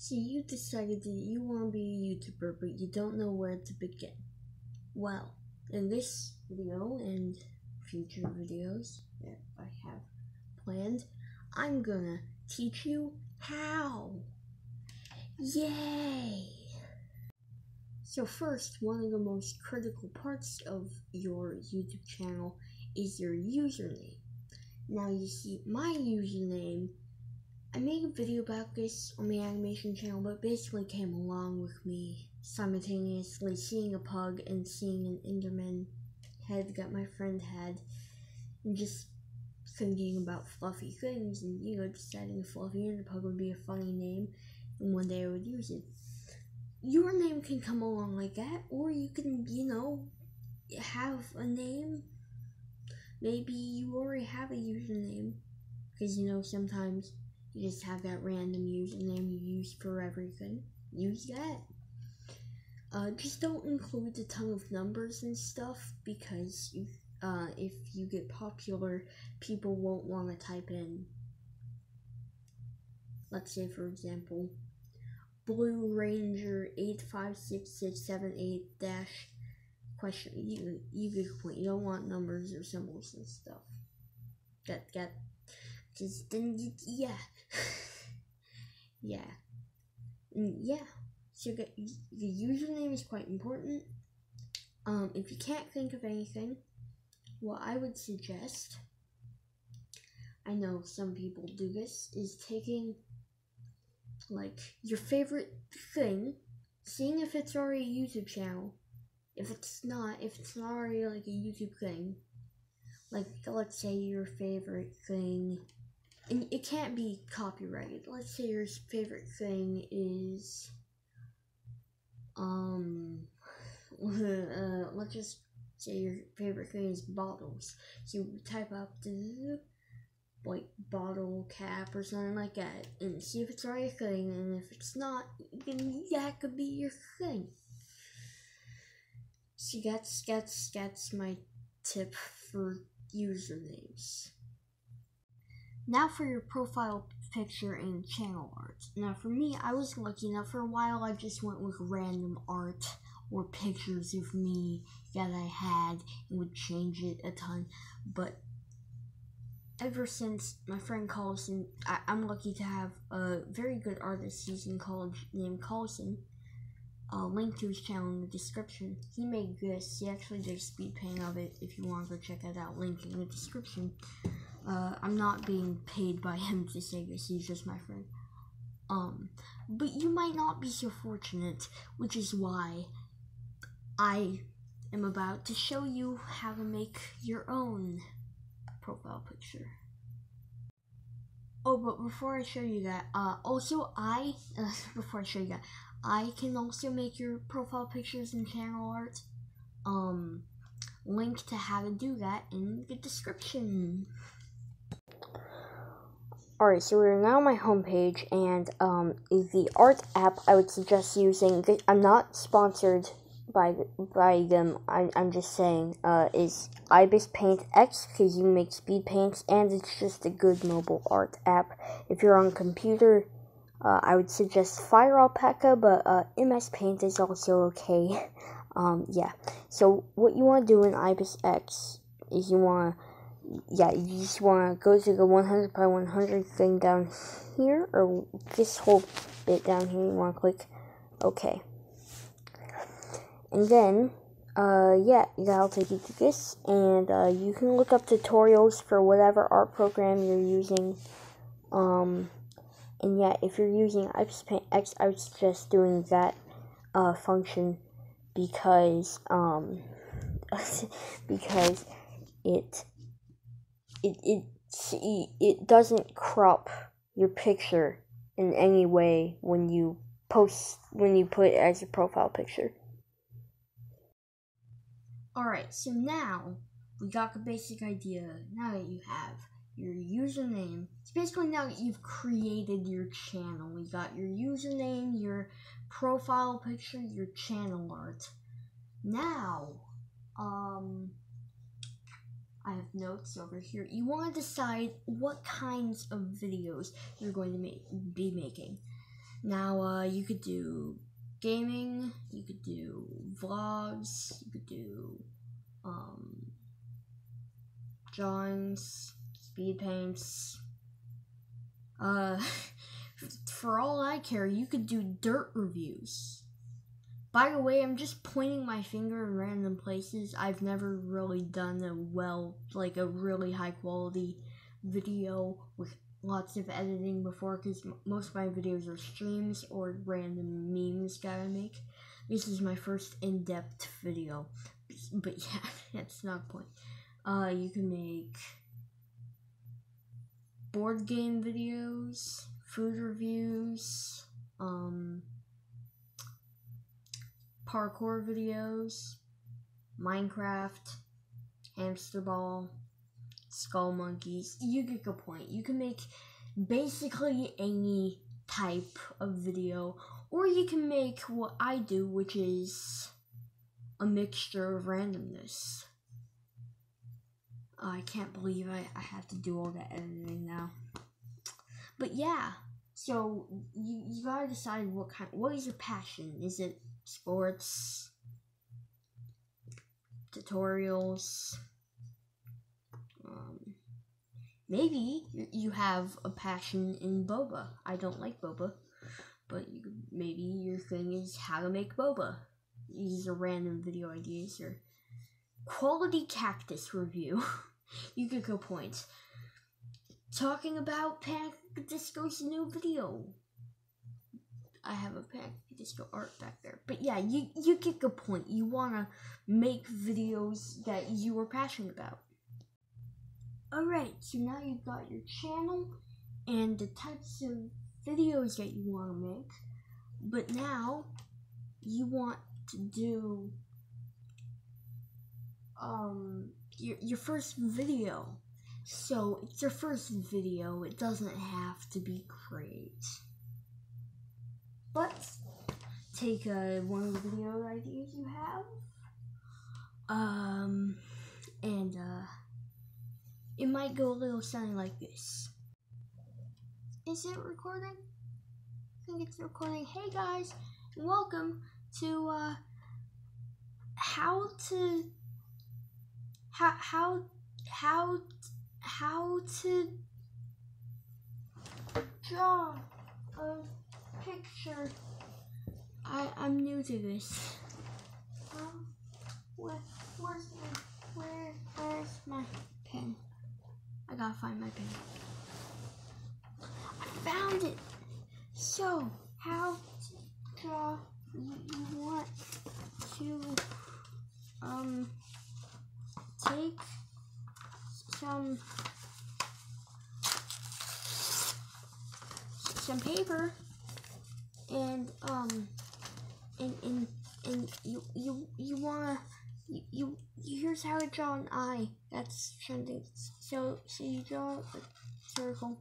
So you decided that you want to be a YouTuber, but you don't know where to begin. Well, in this video and future videos that I have planned, I'm gonna teach you how. Yay! So first, one of the most critical parts of your YouTube channel is your username. Now you see, my username I made a video about this on my animation channel, but basically came along with me simultaneously seeing a pug and seeing an Enderman head that my friend had, and just thinking about fluffy things, and you know, deciding a Fluffy and pug would be a funny name, and one day I would use it. Your name can come along like that, or you can, you know, have a name. Maybe you already have a username, because you know, sometimes you just have that random username you use for everything. Use that. Uh, just don't include a ton of numbers and stuff because if, uh, if you get popular, people won't want to type in. Let's say, for example, Blue Ranger eight five six six seven eight dash question. You you. You don't want numbers or symbols and stuff. Get get just yeah. Yeah. Yeah. So the, the username is quite important. Um if you can't think of anything what i would suggest i know some people do this is taking like your favorite thing seeing if it's already a youtube channel. If it's not if it's not already like a youtube thing like let's say your favorite thing and it can't be copyrighted. Let's say your favorite thing is, um, uh, let's just say your favorite thing is bottles. So you type up the like bottle cap or something like that, and see if it's already a thing. And if it's not, then that could be your thing. So that's that's that's my tip for usernames. Now for your profile picture and channel art. Now for me, I was lucky enough for a while I just went with random art or pictures of me that I had and would change it a ton. But ever since my friend Colisan, I, am lucky to have a very good artist he's in college named Colisan. Uh, link to his channel in the description. He made this. He actually did a speed paint of it. If you want to go check that out, link in the description. Uh, I'm not being paid by him to say this. He's just my friend. Um, but you might not be so fortunate, which is why I am about to show you how to make your own profile picture. Oh, but before I show you that, uh, also I, uh, before I show you that, I can also make your profile pictures and channel art. Um, link to how to do that in the description. Alright, so we're now on my homepage, and um, the art app I would suggest using, I'm not sponsored by by them, I, I'm just saying, uh, is Ibis Paint X, because you make speed paints, and it's just a good mobile art app. If you're on computer, uh, I would suggest Fire Alpaca, but uh, MS Paint is also okay. um, yeah, so what you want to do in Ibis X is you want to yeah, you just want to go to the 100 by 100 thing down here, or this whole bit down here, you want to click OK. And then, uh, yeah, that'll take you to this, and uh, you can look up tutorials for whatever art program you're using. Um, and yeah, if you're using X, I would suggest doing that uh, function because um, because it it it it doesn't crop your picture in any way when you post when you put it as your profile picture. Alright, so now we got the basic idea. Now that you have your username, it's basically now that you've created your channel. We got your username, your profile picture, your channel art. Now, um, I have notes over here. You want to decide what kinds of videos you're going to make, be making. Now, uh, you could do gaming, you could do vlogs, you could do, um, drawings, speed paints. Uh, for all I care, you could do dirt reviews. By the way, I'm just pointing my finger in random places. I've never really done a well, like a really high quality video with lots of editing before because most of my videos are streams or random memes that I make. This is my first in-depth video, but yeah, that's not point. Uh, you can make board game videos, food reviews, um, parkour videos, Minecraft, hamster ball, skull monkeys. You get the point. You can make basically any type of video, or you can make what I do, which is a mixture of randomness. I can't believe I, I have to do all that editing now. But yeah, so you, you gotta decide what kind, what is your passion? Is it sports, tutorials, um, maybe you have a passion in boba. I don't like boba, but you, maybe your thing is how to make boba. These are random video ideas or quality cactus review. you could go points. Talking about Panic Disco's new video. I have a Panic Disco art back there. But yeah, you, you get the point. You want to make videos that you are passionate about. Alright, so now you've got your channel and the types of videos that you want to make. But now you want to do um your your first video. So it's your first video, it doesn't have to be great. But take uh, one of the video ideas you have. Um and uh it might go a little something like this. Is it recording? I think it's recording. Hey guys, welcome to uh how to how how how how to draw a picture. I I'm new to this. Um, where my where where's my pen? I gotta find my pen. I found it. So how to draw? You, you want to um take some some paper and um and and and you you you wanna you, you here's how to draw an eye that's trending so so you draw a circle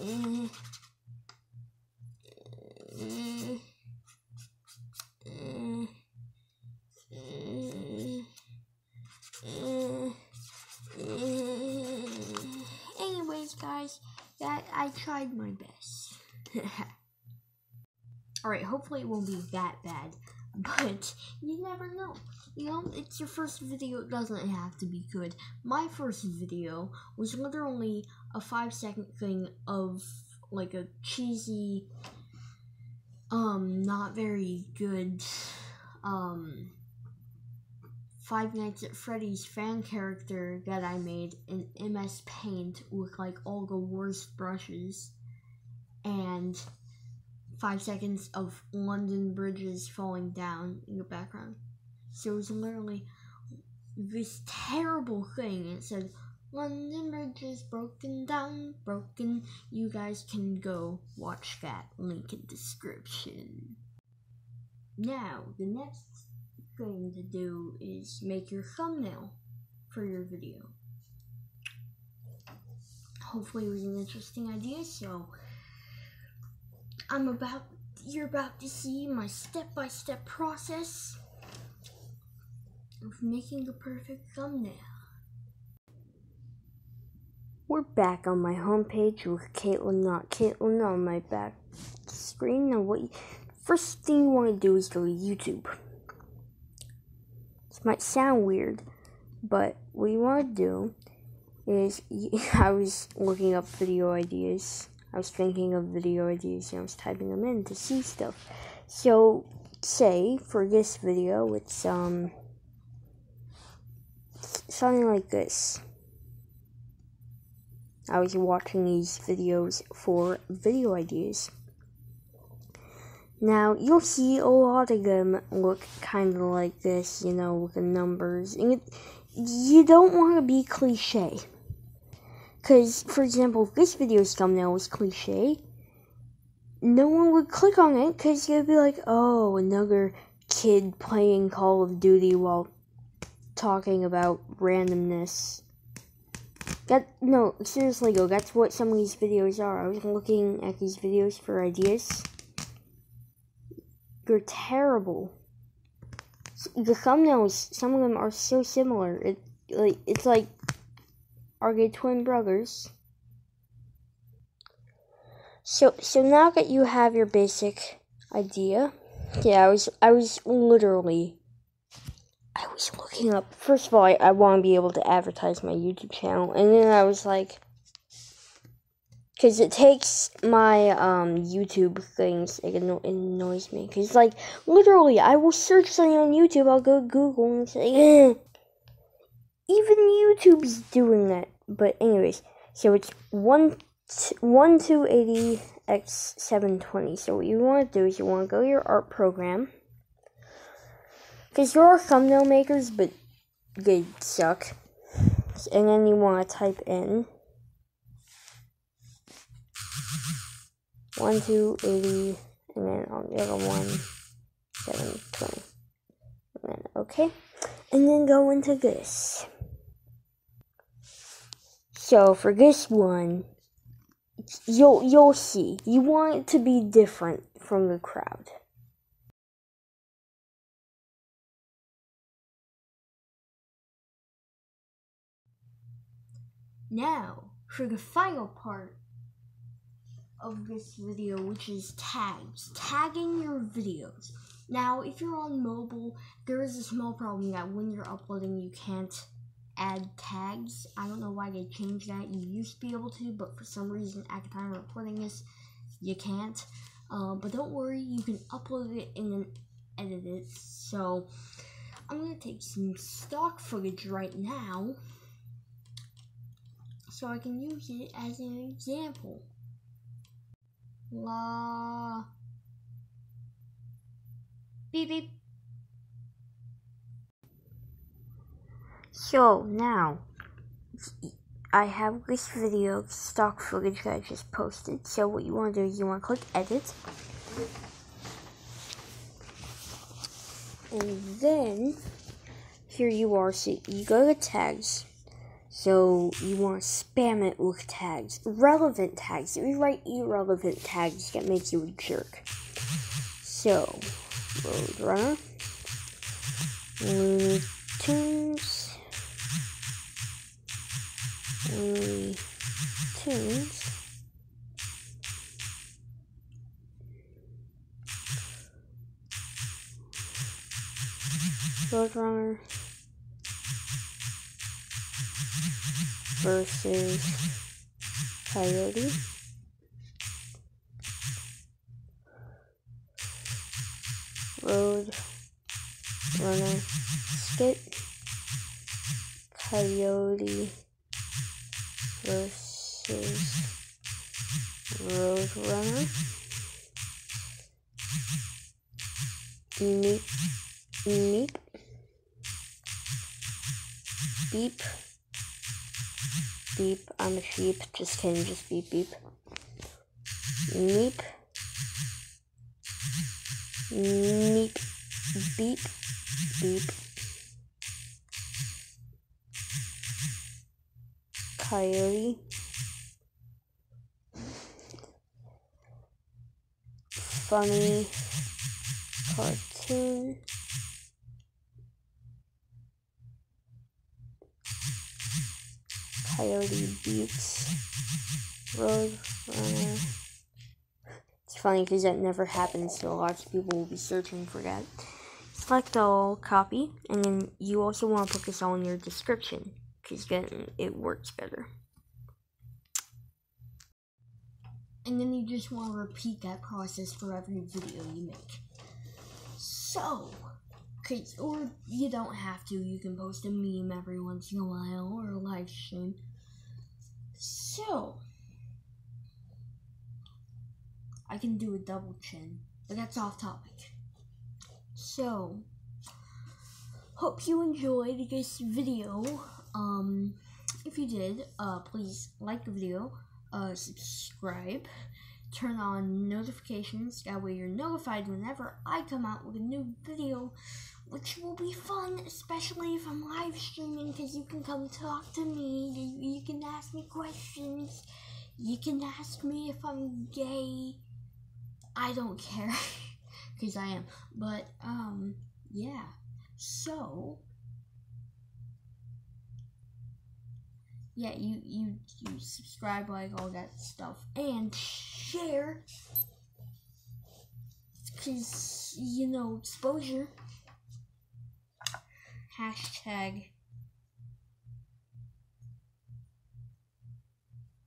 uh, Anyways, guys, that I tried my best. Alright, hopefully it won't be that bad. But you never know. You know, it's your first video, it doesn't have to be good. My first video was literally a five second thing of like a cheesy, um, not very good, um, Five Nights at Freddy's fan character that I made in MS Paint with like all the worst brushes and five seconds of London bridges falling down in the background. So it was literally this terrible thing. It said, London bridges broken down, broken. You guys can go watch that link in description. Now, the next thing to do is make your thumbnail for your video. Hopefully it was an interesting idea, so I'm about you're about to see my step-by-step -step process of making the perfect thumbnail. we're back on my homepage with Caitlin, not Caitlin, on my back screen. Now, what you, first thing you want to do is go to YouTube. This might sound weird, but what you want to do is I was looking up video ideas. I was thinking of video ideas and I was typing them in to see stuff. So, say for this video, it's um something like this. I was watching these videos for video ideas. Now, you'll see a lot of them look kind of like this, you know, with the numbers. And it, you don't want to be cliche. Because, for example, if this video's thumbnail was cliche, no one would click on it because they'd be like, oh, another kid playing Call of Duty while talking about randomness. That no, seriously though, that's what some of these videos are. I was looking at these videos for ideas. They're terrible. The thumbnails, some of them are so similar. It like it's like are they twin brothers? So so now that you have your basic idea, yeah, I was I was literally I was looking up. First of all, I, I want to be able to advertise my YouTube channel, and then I was like, because it takes my um YouTube things. It annoys me because like literally, I will search something on YouTube. I'll go Google and say, eh. Even YouTube's doing that. But anyways, so it's one one two eighty x seven twenty. So what you want to do is you want to go to your art program because there are thumbnail makers, but they suck. And then you want to type in 1, 2, 80, and then on the other one, 7, 20. And then okay. And then go into this. So for this one, you'll you'll see. You want it to be different from the crowd. Now, for the final part of this video, which is tags. Tagging your videos. Now, if you're on mobile, there is a small problem that when you're uploading, you can't add tags. I don't know why they changed that. You used to be able to, but for some reason, at the time of recording this, you can't. Uh, but don't worry, you can upload it and then edit it. So, I'm going to take some stock footage right now so I can use it as an example. La beep beep. So now I have this video stock footage that I just posted. So what you want to do is you want to click edit. And then here you are. So you go to tags so you want to spam it with tags, relevant tags. If you write irrelevant tags, that makes you a jerk. So, Roadrunner, Looney Tunes, Tunes. Roadrunner. versus Coyote. Road Runner Skit Coyote versus Road Runner Meep Meep Beep Beep, I'm a sheep. Just kidding, just beep beep. Meep. Meep. Beep. Beep. Coyote. Funny cartoon. Coyote beats Roadrunner. It's funny because that never happens, so lots of people will be searching for that. Select all, copy, and then you also want to put this all in your description because then it works better. And then you just want to repeat that process for every video you make. So, cause, or you don't have to, you can post a meme every once in a while or a live stream. So, I can do a double chin, but that's off topic. So, hope you enjoyed this video. Um, if you did, uh, please like the video, uh, subscribe, turn on notifications. That way you're notified whenever I come out with a new video, which will be fun, especially if I'm live streaming, because you can come talk to me, you, can ask me questions, you can ask me if I'm gay. I don't care, because I am. But, um, yeah. So, yeah, you you you subscribe, like all that stuff, and share, cause you know exposure. Hashtag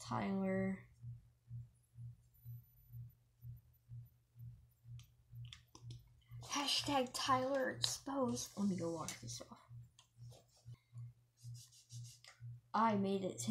Tyler. Hashtag Tyler exposed. Let me go wash this off. I made it 10